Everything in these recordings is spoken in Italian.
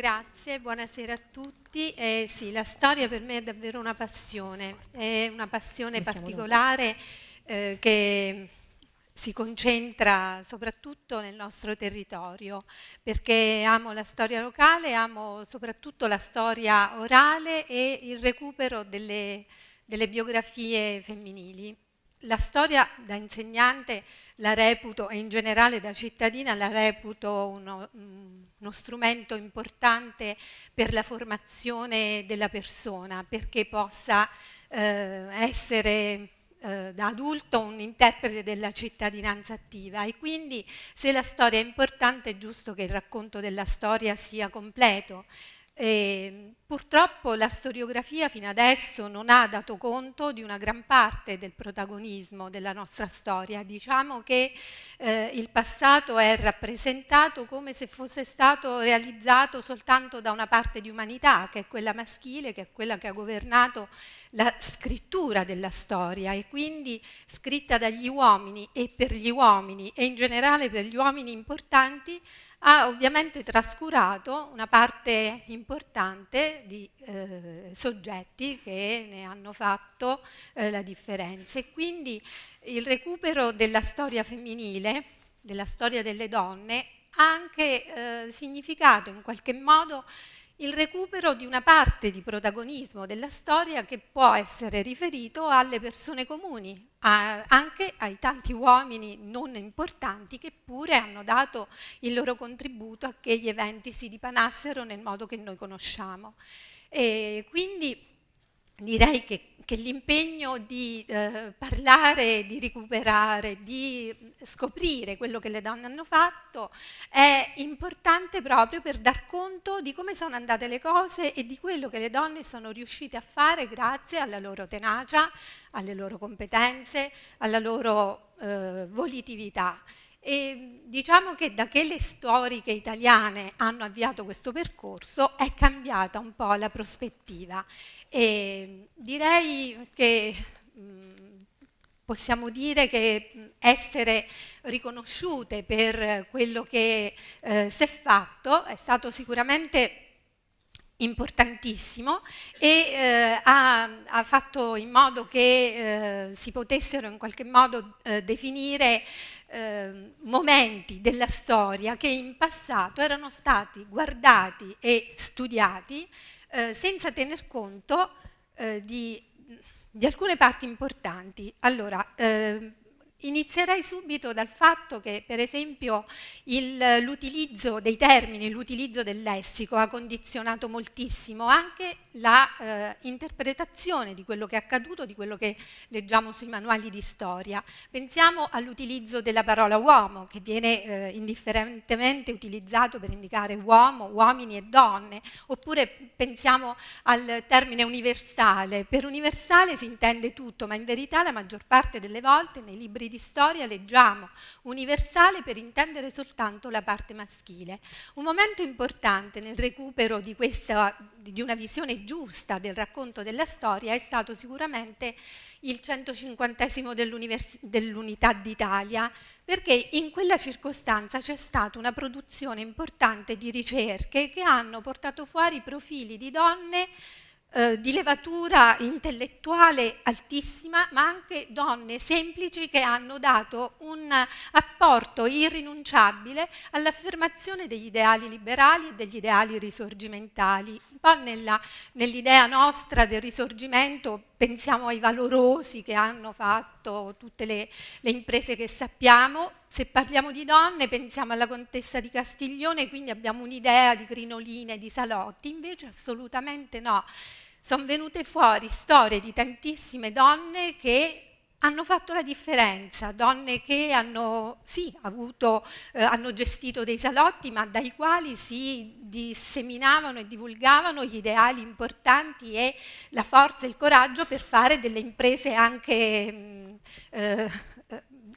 grazie, buonasera a tutti. Eh, sì, la storia per me è davvero una passione, è una passione particolare eh, che si concentra soprattutto nel nostro territorio, perché amo la storia locale, amo soprattutto la storia orale e il recupero delle, delle biografie femminili. La storia da insegnante la reputo e in generale da cittadina la reputo uno, uno strumento importante per la formazione della persona, perché possa eh, essere eh, da adulto un interprete della cittadinanza attiva e quindi se la storia è importante è giusto che il racconto della storia sia completo. E purtroppo la storiografia fino adesso non ha dato conto di una gran parte del protagonismo della nostra storia. Diciamo che eh, il passato è rappresentato come se fosse stato realizzato soltanto da una parte di umanità, che è quella maschile, che è quella che ha governato la scrittura della storia e quindi scritta dagli uomini e per gli uomini e in generale per gli uomini importanti ha ovviamente trascurato una parte importante di eh, soggetti che ne hanno fatto eh, la differenza. E quindi il recupero della storia femminile, della storia delle donne, ha anche eh, significato in qualche modo il recupero di una parte di protagonismo della storia che può essere riferito alle persone comuni, a, anche ai tanti uomini non importanti che pure hanno dato il loro contributo a che gli eventi si dipanassero nel modo che noi conosciamo. E quindi direi che che l'impegno di eh, parlare, di recuperare, di scoprire quello che le donne hanno fatto è importante proprio per dar conto di come sono andate le cose e di quello che le donne sono riuscite a fare grazie alla loro tenacia, alle loro competenze, alla loro eh, volitività. E diciamo che da che le storiche italiane hanno avviato questo percorso è cambiata un po' la prospettiva. E direi che mh, possiamo dire che essere riconosciute per quello che eh, si è fatto è stato sicuramente importantissimo e eh, ha, ha, fatto in modo che eh, si potessero in qualche modo eh, definire eh, momenti della storia che in passato erano stati guardati e studiati eh, senza tener conto eh, di, di, alcune parti importanti. Allora, Inizierei subito dal fatto che, per esempio, l'utilizzo dei termini, l'utilizzo del lessico ha condizionato moltissimo anche l'interpretazione eh, di quello che è accaduto, di quello che leggiamo sui manuali di storia. Pensiamo all'utilizzo della parola uomo, che viene eh, indifferentemente utilizzato per indicare uomo, uomini e donne, oppure pensiamo al termine universale. Per universale si intende tutto, ma in verità la maggior parte delle volte nei libri di storia leggiamo universale per intendere soltanto la parte maschile. Un momento importante nel recupero di, questa, di una visione giusta del racconto della storia è stato sicuramente il 150 dell'Unità d'Italia, perché in quella circostanza c'è stata una produzione importante di ricerche che hanno portato fuori profili di donne eh, di levatura intellettuale altissima, ma anche donne semplici che hanno dato un apporto irrinunciabile all'affermazione degli ideali liberali e degli ideali risorgimentali. Po' nell'idea nostra del risorgimento pensiamo ai valorosi che hanno fatto tutte le, le imprese che sappiamo, se parliamo di donne pensiamo alla contessa di Castiglione, quindi abbiamo un'idea di crinoline, di salotti, invece assolutamente no. Sono venute fuori storie di tantissime donne che hanno fatto la differenza, donne che hanno, sì, avuto, eh, hanno gestito dei salotti, ma dai quali si disseminavano e divulgavano gli ideali importanti e la forza e il coraggio per fare delle imprese anche mh, eh,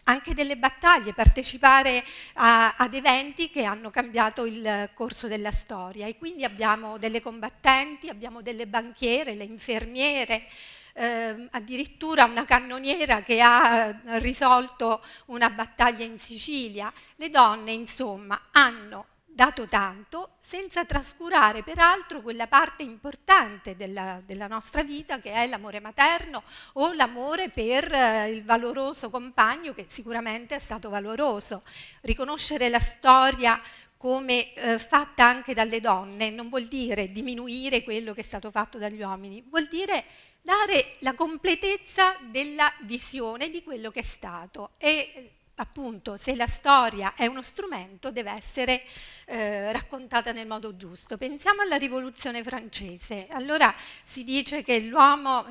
anche delle battaglie, partecipare a, ad eventi che hanno cambiato il corso della storia. E quindi abbiamo delle combattenti, abbiamo delle banchiere, le infermiere, eh, addirittura una cannoniera che ha risolto una battaglia in Sicilia. Le donne insomma hanno dato tanto senza trascurare peraltro quella parte importante della, della nostra vita che è l'amore materno o l'amore per eh, il valoroso compagno che sicuramente è stato valoroso. Riconoscere la storia come eh, fatta anche dalle donne non vuol dire diminuire quello che è stato fatto dagli uomini, vuol dire dare la completezza della visione di quello che è stato e appunto se la storia è uno strumento deve essere eh, raccontata nel modo giusto. Pensiamo alla rivoluzione francese, allora si dice che,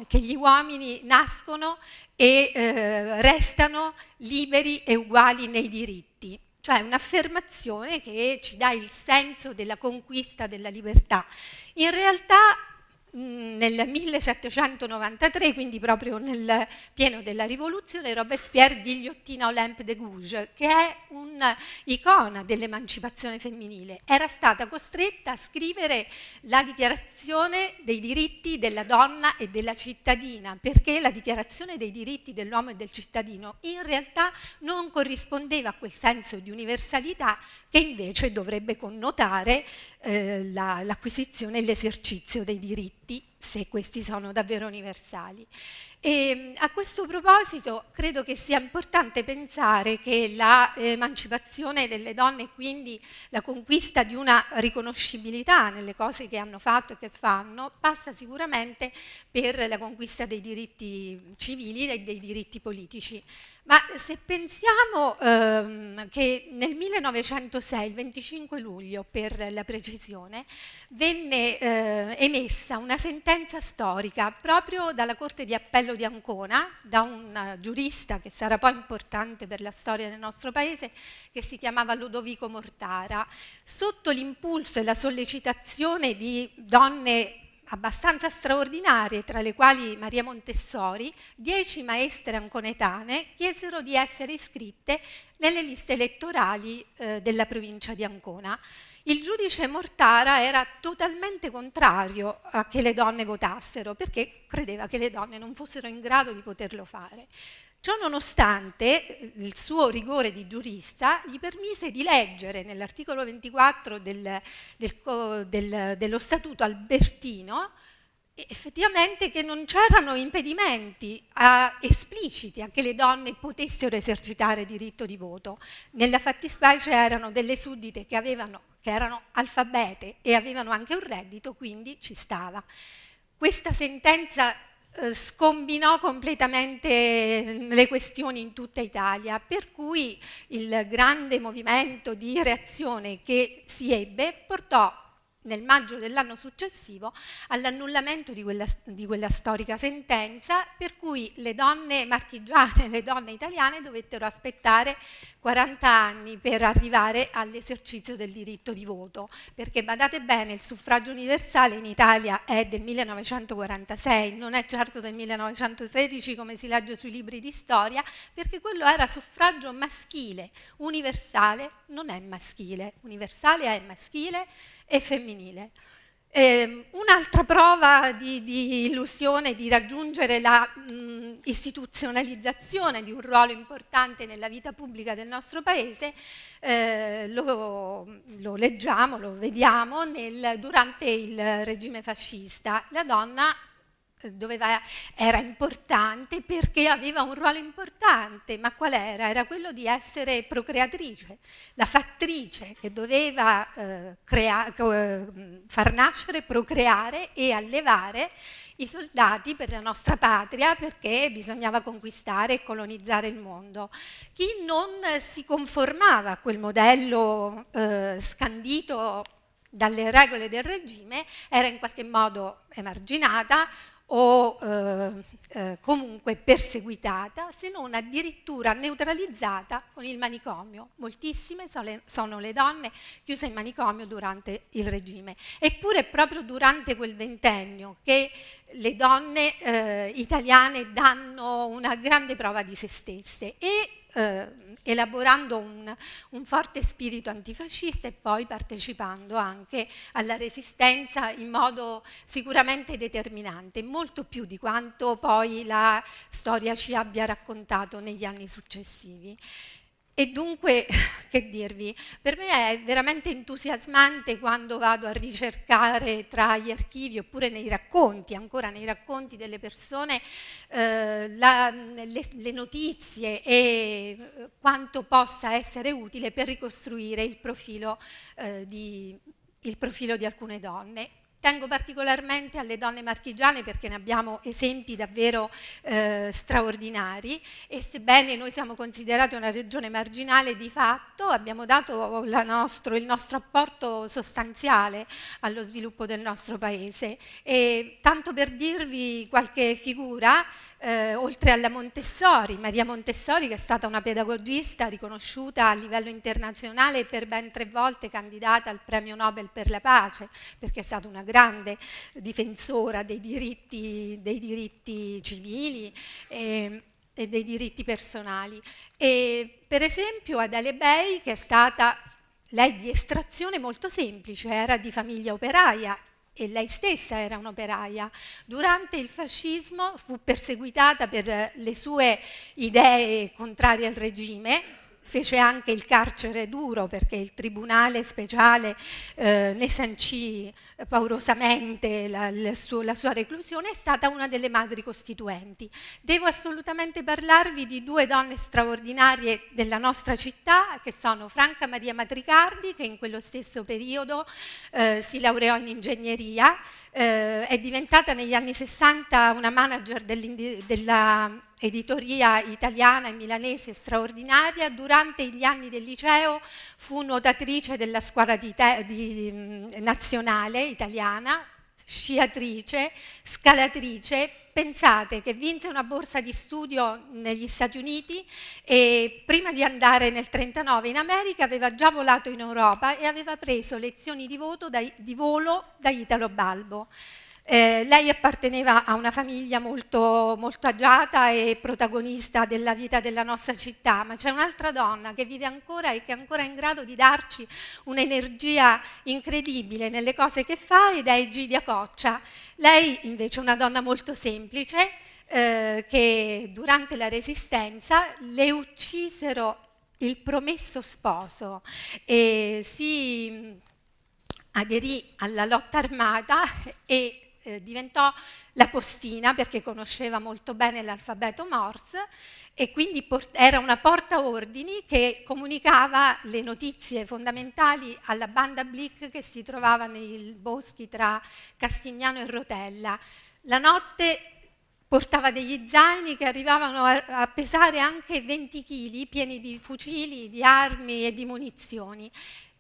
che gli uomini nascono e eh, restano liberi e uguali nei diritti, cioè un'affermazione che ci dà il senso della conquista della libertà. In realtà nel 1793, quindi proprio nel pieno della rivoluzione, Robespierre ghigliottina Olympe de Gouges, che è un'icona dell'emancipazione femminile. Era stata costretta a scrivere la dichiarazione dei diritti della donna e della cittadina, perché la dichiarazione dei diritti dell'uomo e del cittadino in realtà non corrispondeva a quel senso di universalità che invece dovrebbe connotare eh, l'acquisizione e l'esercizio dei diritti se questi sono davvero universali. E a questo proposito credo che sia importante pensare che l'emancipazione delle donne, quindi la conquista di una riconoscibilità nelle cose che hanno fatto e che fanno, passa sicuramente per la conquista dei diritti civili e dei diritti politici. Ma se pensiamo ehm, che nel 1906, il 25 luglio per la precisione, venne eh, emessa una sentenza storica proprio dalla Corte di Appello di Ancona, da un giurista che sarà poi importante per la storia del nostro paese, che si chiamava Ludovico Mortara, sotto l'impulso e la sollecitazione di donne abbastanza straordinarie, tra le quali Maria Montessori, dieci maestre anconetane chiesero di essere iscritte nelle liste elettorali eh, della provincia di Ancona. Il giudice Mortara era totalmente contrario a che le donne votassero perché credeva che le donne non fossero in grado di poterlo fare. Ciò nonostante il suo rigore di giurista gli permise di leggere nell'articolo 24 del, del, del, dello Statuto Albertino effettivamente che non c'erano impedimenti a, espliciti a che le donne potessero esercitare diritto di voto. Nella fattispecie erano delle suddite che, avevano, che erano alfabete e avevano anche un reddito, quindi ci stava. Questa sentenza eh, scombinò completamente le questioni in tutta Italia, per cui il grande movimento di reazione che si ebbe portò nel maggio dell'anno successivo all'annullamento di quella, di quella, storica sentenza per cui le donne marchigiane, le donne italiane dovettero aspettare 40 anni per arrivare all'esercizio del diritto di voto, perché badate bene, il suffragio universale in Italia è del 1946, non è certo del 1913 come si legge sui libri di storia, perché quello era suffragio maschile, universale non è maschile, universale è maschile e femminile. Eh, un'altra prova di, di, illusione di raggiungere la istituzionalizzazione di un ruolo importante nella vita pubblica del nostro paese eh, lo, lo, leggiamo, lo vediamo nel, durante il regime fascista. La donna doveva, era importante perché aveva un ruolo importante, ma qual era? Era quello di essere procreatrice, la fattrice che doveva eh, crea, eh, far nascere, procreare e allevare i soldati per la nostra patria perché bisognava conquistare e colonizzare il mondo. Chi non si conformava a quel modello eh, scandito dalle regole del regime era in qualche modo emarginata o eh, eh, comunque perseguitata, se non addirittura neutralizzata con il manicomio. Moltissime sono le donne chiuse in manicomio durante il regime. Eppure proprio durante quel ventennio che le donne eh, italiane danno una grande prova di se stesse e eh, elaborando un, un, forte spirito antifascista e poi partecipando anche alla resistenza in modo sicuramente determinante, molto più di quanto poi la storia ci abbia raccontato negli anni successivi. E dunque che dirvi, per me è veramente entusiasmante quando vado a ricercare tra gli archivi oppure nei racconti, ancora nei racconti delle persone, eh, la, le, le, notizie e eh, quanto possa essere utile per ricostruire il profilo, eh, di, il profilo di alcune donne. Tengo particolarmente alle donne marchigiane perché ne abbiamo esempi davvero eh, straordinari e sebbene noi siamo considerati una regione marginale di fatto abbiamo dato nostro, il nostro apporto sostanziale allo sviluppo del nostro paese. E tanto per dirvi qualche figura, eh, oltre alla Montessori, Maria Montessori che è stata una pedagogista riconosciuta a livello internazionale per ben tre volte candidata al premio Nobel per la pace, perché è stata una grande difensora dei diritti, dei diritti civili e, e, dei diritti personali. E per esempio Adele Bey che è stata lei di estrazione molto semplice, era di famiglia operaia e lei stessa era un'operaia. Durante il fascismo fu perseguitata per le sue idee contrarie al regime, fece anche il carcere duro perché il tribunale speciale eh, ne sancì paurosamente la, la, sua, la, sua, reclusione, è stata una delle madri costituenti. Devo assolutamente parlarvi di due donne straordinarie della nostra città, che sono Franca Maria Matricardi, che in quello stesso periodo eh, si laureò in ingegneria, eh, è diventata negli anni 60 una manager della editoria italiana e milanese straordinaria, durante gli anni del liceo fu nuotatrice della squadra di di, mm, nazionale italiana, sciatrice, scalatrice, pensate che vinse una borsa di studio negli Stati Uniti e prima di andare nel 1939 in America aveva già volato in Europa e aveva preso lezioni di, dai, di volo da Italo Balbo. Eh, lei apparteneva a una famiglia molto, molto agiata e protagonista della vita della nostra città, ma c'è un'altra donna che vive ancora e che è ancora in grado di darci un'energia incredibile nelle cose che fa ed è Egidia Coccia. Lei invece è una donna molto semplice eh, che durante la resistenza le uccisero il promesso sposo e si aderì alla lotta armata e eh, diventò la postina perché conosceva molto bene l'alfabeto Morse e quindi era una portaordini che comunicava le notizie fondamentali alla banda Blick che si trovava nei boschi tra Castignano e Rotella. La notte portava degli zaini che arrivavano a pesare anche 20 kg pieni di fucili, di armi e di munizioni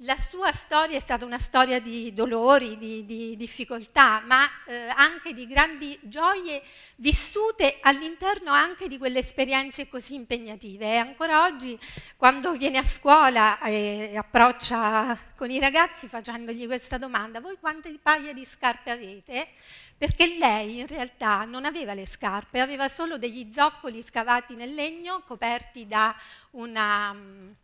la sua storia è stata una storia di dolori, di, di difficoltà, ma eh, anche di grandi gioie vissute all'interno anche di quelle esperienze così impegnative. E ancora oggi, quando viene a scuola e approccia con i ragazzi facendogli questa domanda, voi quante paia di scarpe avete? Perché lei in realtà non aveva le scarpe, aveva solo degli zoccoli scavati nel legno coperti da, una,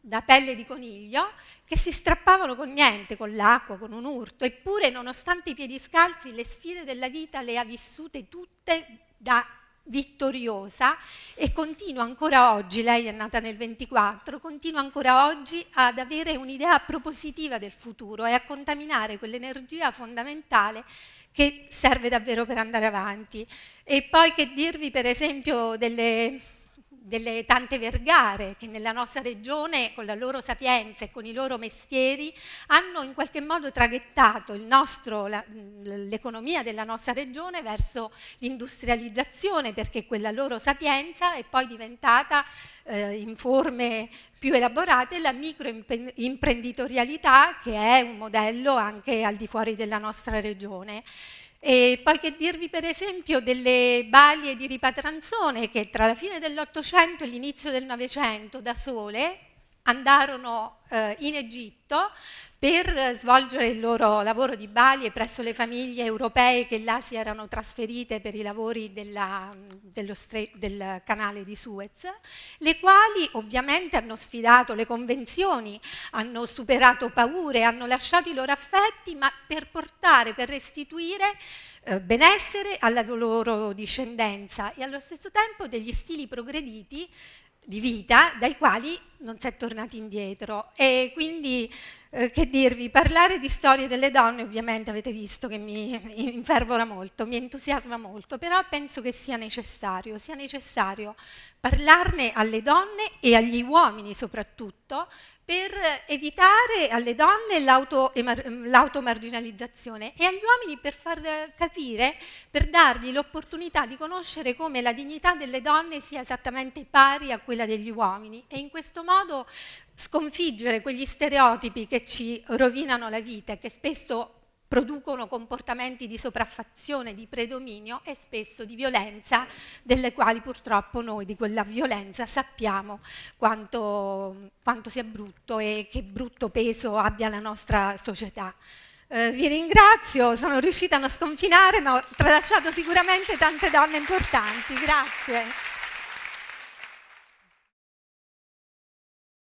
da pelle di coniglio che si strappavano con niente, con l'acqua, con un urto, eppure nonostante i piedi scalzi le sfide della vita le ha vissute tutte da vittoriosa e continua ancora oggi, lei è nata nel 24, continua ancora oggi ad avere un'idea propositiva del futuro e a contaminare quell'energia fondamentale che serve davvero per andare avanti. E poi che dirvi per esempio delle delle tante vergare che nella nostra regione con la loro sapienza e con i loro mestieri hanno in qualche modo traghettato l'economia della nostra regione verso l'industrializzazione perché quella loro sapienza è poi diventata eh, in forme più elaborate la microimprenditorialità che è un modello anche al di fuori della nostra regione. E poi che dirvi per esempio delle balie di ripatranzone che tra la fine dell'Ottocento e l'inizio del Novecento da sole andarono eh, in Egitto per svolgere il loro lavoro di balie presso le famiglie europee che là si erano trasferite per i lavori della, del canale di Suez, le quali ovviamente hanno sfidato le convenzioni, hanno superato paure, hanno lasciato i loro affetti, ma per portare, per restituire eh, benessere alla loro discendenza e allo stesso tempo degli stili progrediti di vita dai quali non si è tornati indietro. E quindi eh, che dirvi, parlare di storie delle donne ovviamente avete visto che mi infervora molto, mi entusiasma molto, però penso che sia necessario, sia necessario parlarne alle donne e agli uomini soprattutto per evitare alle donne l'automarginalizzazione e agli uomini per far capire, per dargli l'opportunità di conoscere come la dignità delle donne sia esattamente pari a quella degli uomini. E in questo modo sconfiggere quegli stereotipi che ci rovinano la vita e che spesso producono comportamenti di sopraffazione, di predominio e spesso di violenza, delle quali purtroppo noi di quella violenza sappiamo quanto, quanto sia brutto e che brutto peso abbia la nostra società. Eh, vi ringrazio, sono riuscita a non sconfinare, ma ho tralasciato sicuramente tante donne importanti. Grazie.